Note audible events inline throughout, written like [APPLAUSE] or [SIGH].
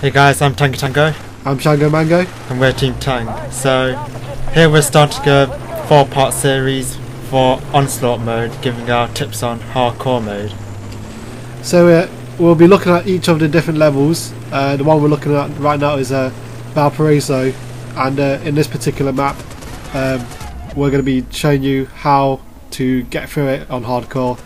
Hey guys, I'm Tangy Tango, I'm Shango Mango. and we're Team Tang. So, here we're starting a four part series for Onslaught mode, giving our tips on hardcore mode. So uh, we'll be looking at each of the different levels. Uh, the one we're looking at right now is uh, Valparaiso, and uh, in this particular map, um, we're going to be showing you how to get through it on hardcore.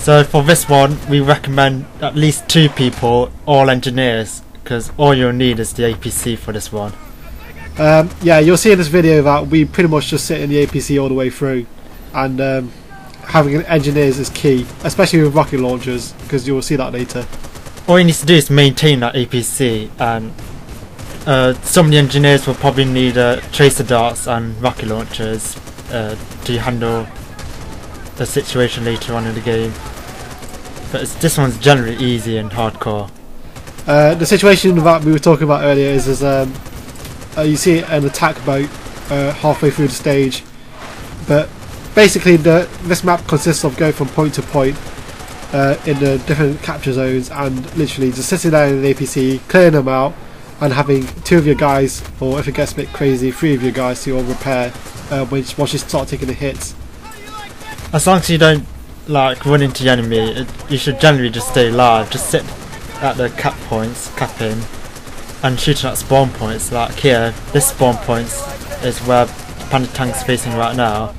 So, for this one, we recommend at least two people, all engineers, because all you'll need is the APC for this one. Um, yeah, you'll see in this video that we pretty much just sit in the APC all the way through, and um, having engineers is key, especially with rocket launchers, because you will see that later. All you need to do is maintain that APC, and uh, some of the engineers will probably need uh, tracer darts and rocket launchers uh, to handle the situation later on in the game. But this one's generally easy and hardcore. Uh, the situation that we were talking about earlier is, is um, uh, you see an attack boat uh, halfway through the stage, but basically the this map consists of going from point to point uh, in the different capture zones and literally just sitting down in an APC, clearing them out, and having two of your guys, or if it gets a bit crazy, three of your guys to all repair uh, once you start taking the hits. As long as you don't like run into the enemy, it, you should generally just stay alive. Just sit at the cap points, capping, and shooting at spawn points. Like here, this spawn points is where Panda Tank's facing right now.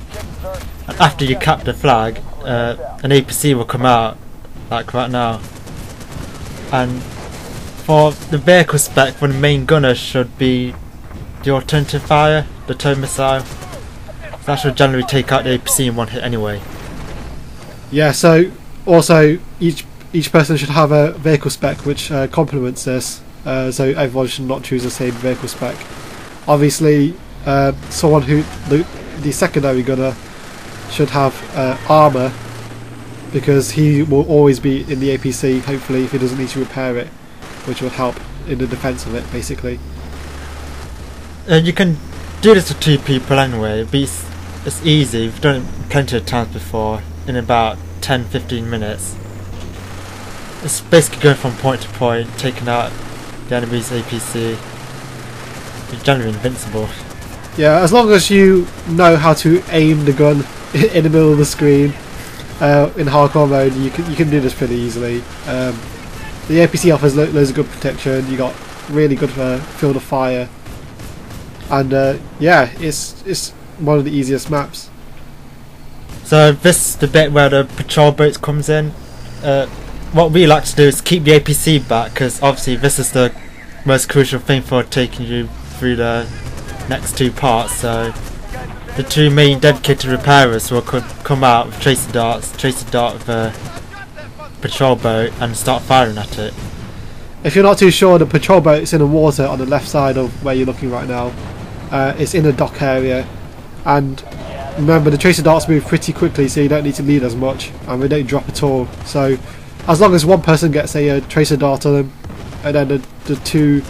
And after you cap the flag, uh, an APC will come out, like right now. And for the vehicle spec, for the main gunner should be the alternative fire, the tow missile. That should generally take out the APC in one hit anyway. Yeah, so also each each person should have a vehicle spec which uh, complements this, uh, so everyone should not choose the same vehicle spec. Obviously, uh, someone who the, the secondary gunner should have uh, armor because he will always be in the APC. Hopefully, if he doesn't need to repair it, which will help in the defense of it, basically. Uh, you can do this to two people anyway, but it's, easy. We've done it plenty of times before in about 10 15 minutes. It's basically going from point to point, taking out the enemy's APC. You're generally invincible. Yeah, as long as you know how to aim the gun [LAUGHS] in the middle of the screen uh, in hardcore mode, you can you can do this pretty easily. Um, the APC offers lo- loads of good protection. You got really good uh, field of fire, and uh, yeah, it's it's one of the easiest maps. So this is the bit where the patrol boats comes in. Uh, what we like to do is keep the APC back because obviously this is the most crucial thing for taking you through the next two parts. So the two main dedicated repairers will co- come out with tracer darts, tracer dart a patrol boat and start firing at it. If you're not too sure, the patrol boat is in the water on the left side of where you're looking right now. Uh, it's in the dock area, and remember the tracer darts move pretty quickly, so you don't need to lead as much, and they don't drop at all. So, as long as one person gets a, uh tracer dart on them, and then the, the two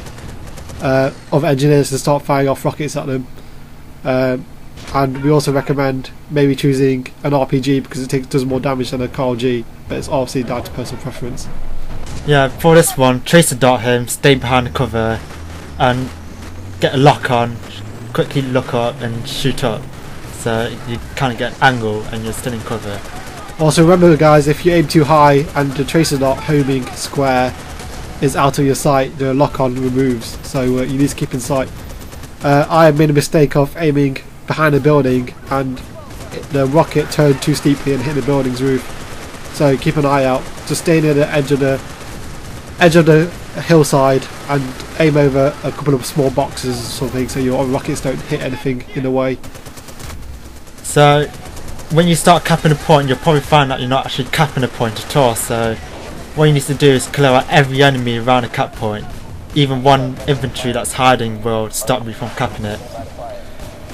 uh, of engineers can start firing off rockets at them. Um, and we also recommend maybe choosing an RPG because it takes does more damage than a Carl G, but it's obviously down to personal preference. Yeah, for this one, tracer dart him, stay behind the cover, and get a lock on. Quickly look up and shoot up, so you kind of get an angle and you're still in cover. Also remember guys, if you aim too high and the tracer dart homing square is out of your sight, the lock-on removes, so uh, you need to keep in sight. Uh, I made a mistake of aiming behind a building and the rocket turned too steeply and hit the building's roof. So keep an eye out. Just stay near the edge of the edge of the hillside and aim over a couple of small boxes or something so your rockets don't hit anything in the way. So, when you start capping a point, you'll probably find that you're not actually capping a point at all. So, what you need to do is clear out every enemy around a cap point. Even one infantry that's hiding will stop you from capping it.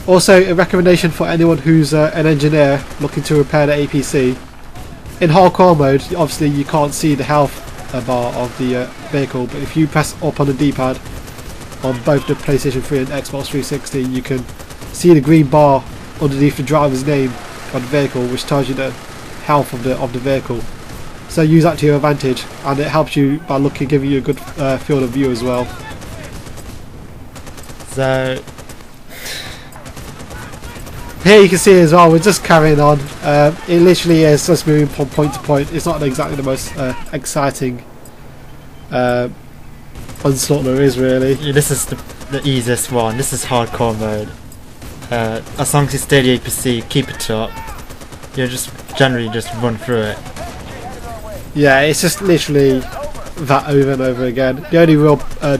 Also, a recommendation for anyone who's uh, an engineer looking to repair the APC. In hardcore mode, obviously you can't see the health uh, bar of the uh, vehicle, but if you press up on the D-pad on both the PlayStation 3 and Xbox 360, you can see the green bar underneath the driver's name on the vehicle, which tells you the health of the of the vehicle. So use that to your advantage, and it helps you by looking, giving you a good uh, field of view as well. So Here you can see as well, we're just carrying on. Um, it literally is just moving from point to point. It's not exactly the most uh, exciting uh, onslaught there is, really. yeah, this is the, the easiest one. This is hardcore mode. Uh, as long as you stay the APC, keep it up. You just generally just run through it. Yeah, it's just literally that over and over again. The only real uh,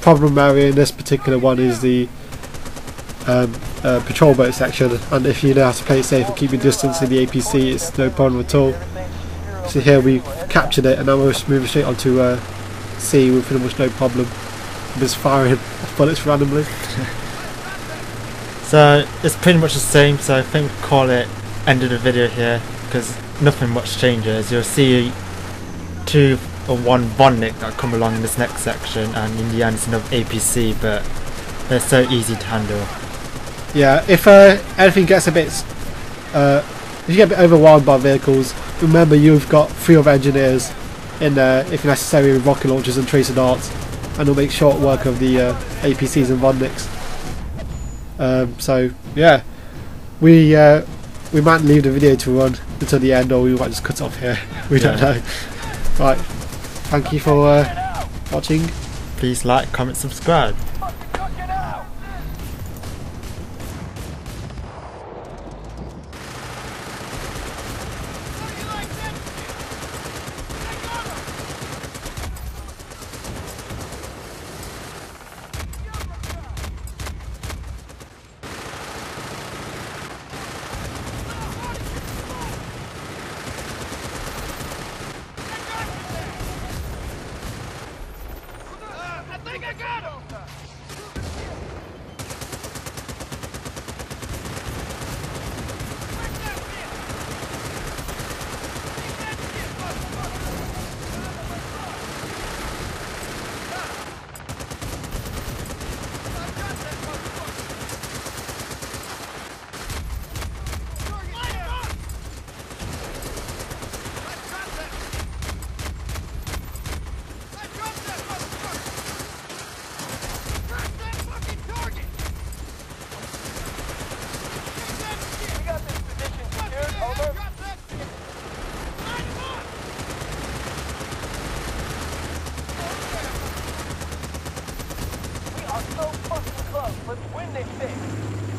problem area in this particular one is the um, uh, patrol boat section, and if you know how to play it safe and keep your distance in the APC, it's no problem at all. So here we captured it, and now we're just moving straight onto uh, sea with pretty much no problem. Just firing [LAUGHS] bullets randomly. So it's pretty much the same. So I think we'll call it end of the video here because nothing much changes. You'll see two or one Vodnik that come along in this next section, and in the end it's another APC, but they're so easy to handle. Yeah, if uh, anything gets a bit, uh, if you get a bit overwhelmed by vehicles, remember you've got three other engineers in there, if necessary, with rocket launchers and tracer darts, and they'll make short work of the uh, APCs and Vodniks. Um, so yeah, we uh, we might leave the video to run until the end, or we might just cut off here. [LAUGHS] we don't know. Right, thank you for uh, watching. Please like, comment, subscribe. Let's win this thing.